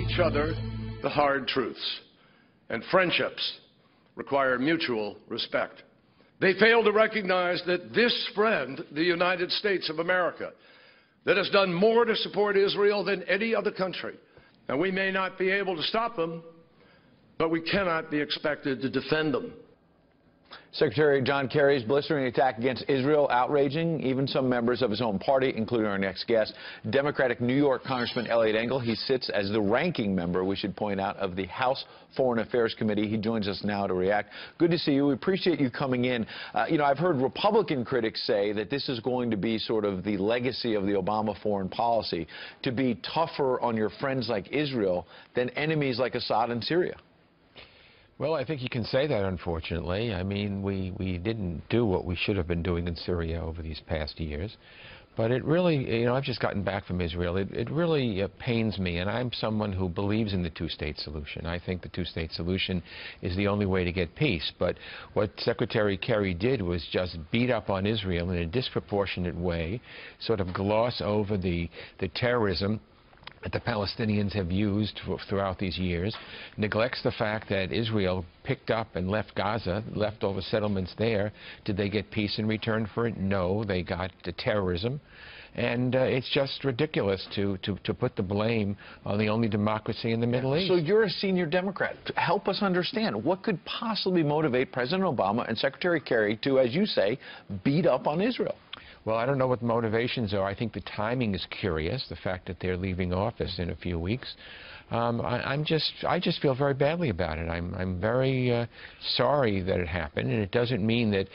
each other the hard truths. And friendships require mutual respect. They fail to recognize that this friend, the United States of America, that has done more to support Israel than any other country. And we may not be able to stop them, but we cannot be expected to defend them. Secretary John Kerry's blistering attack against Israel outraging even some members of his own party, including our next guest, Democratic New York Congressman Eliot Engel. He sits as the ranking member, we should point out, of the House Foreign Affairs Committee. He joins us now to react. Good to see you. We appreciate you coming in. Uh, you know, I've heard Republican critics say that this is going to be sort of the legacy of the Obama foreign policy, to be tougher on your friends like Israel than enemies like Assad and Syria. Well, I think you can say that, unfortunately. I mean, we, we didn't do what we should have been doing in Syria over these past years. But it really, you know, I've just gotten back from Israel. It, it really uh, pains me, and I'm someone who believes in the two-state solution. I think the two-state solution is the only way to get peace. But what Secretary Kerry did was just beat up on Israel in a disproportionate way, sort of gloss over the, the terrorism that the Palestinians have used throughout these years, neglects the fact that Israel picked up and left Gaza, left all the settlements there. Did they get peace in return for it? No, they got the terrorism. And uh, it's just ridiculous to, to, to put the blame on the only democracy in the Middle East. So you're a senior Democrat. Help us understand what could possibly motivate President Obama and Secretary Kerry to, as you say, beat up on Israel? Well, I don't know what the motivations are. I think the timing is curious, the fact that they're leaving office in a few weeks. Um, I, am just, I just feel very badly about it. I'm, I'm very uh, sorry that it happened, and it doesn't mean that,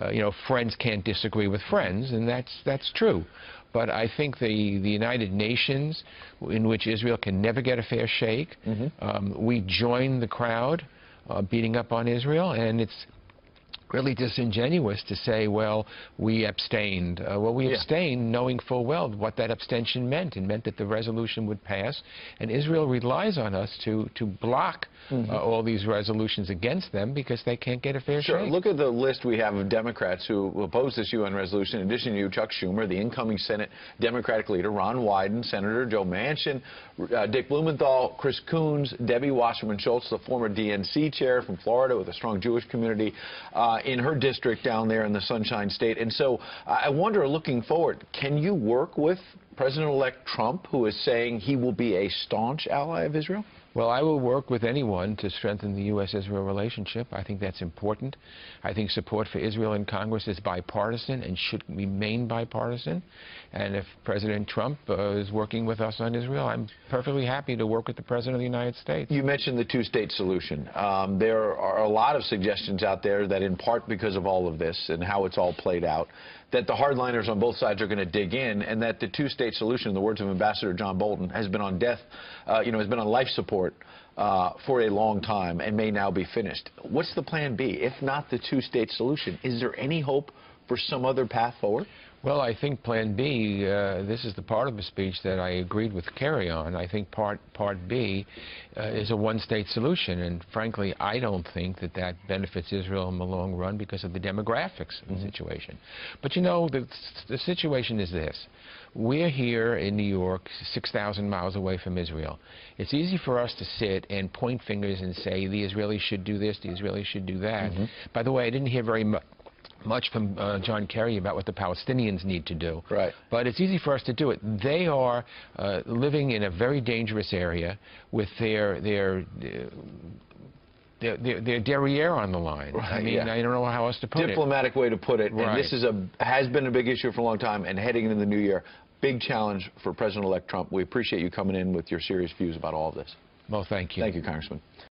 uh, you know, friends can't disagree with friends, and that's, that's true. But I think the, the United Nations, in which Israel can never get a fair shake, mm -hmm. um, we join the crowd uh, beating up on Israel, and it's really disingenuous to say, well, we abstained. Uh, well, we yeah. abstained knowing full well what that abstention meant. It meant that the resolution would pass, and Israel relies on us to, to block mm -hmm. uh, all these resolutions against them because they can't get a fair sure. shake. Look at the list we have of Democrats who oppose this UN resolution. In addition to you, Chuck Schumer, the incoming Senate Democratic leader, Ron Wyden, Senator Joe Manchin, uh, Dick Blumenthal, Chris Coons, Debbie Wasserman Schultz, the former DNC chair from Florida with a strong Jewish community. Uh, in her district down there in the Sunshine State. And so I wonder, looking forward, can you work with President-elect Trump, who is saying he will be a staunch ally of Israel? Well, I will work with anyone to strengthen the U.S.-Israel relationship. I think that's important. I think support for Israel in Congress is bipartisan and should remain bipartisan. And if President Trump uh, is working with us on Israel, I'm perfectly happy to work with the President of the United States. You mentioned the two-state solution. Um, there are a lot of suggestions out there that in part because of all of this and how it's all played out, that the hardliners on both sides are going to dig in and that the two-state solution, in the words of Ambassador John Bolton, has been on death, uh, you know, has been on life support uh, for a long time and may now be finished. What's the plan B? If not the two-state solution, is there any hope for some other path forward? Well, I think Plan B, uh, this is the part of the speech that I agreed with Kerry on. I think Part, part B uh, is a one-state solution, and frankly, I don't think that that benefits Israel in the long run because of the demographics of the mm -hmm. situation. But you know, the, the situation is this. We're here in New York, 6,000 miles away from Israel. It's easy for us to sit and point fingers and say, the Israelis should do this, the Israelis should do that. Mm -hmm. By the way, I didn't hear very much much from uh, John Kerry about what the Palestinians need to do. Right. But it's easy for us to do it. They are uh, living in a very dangerous area with their their. their, their, their derriere on the line. Right, I mean, yeah. I don't know how else to put Diplomatic it. Diplomatic way to put it. Right. And this is a has been a big issue for a long time, and heading into the new year, big challenge for President-elect Trump. We appreciate you coming in with your serious views about all of this. Well, thank you. Thank you, Congressman.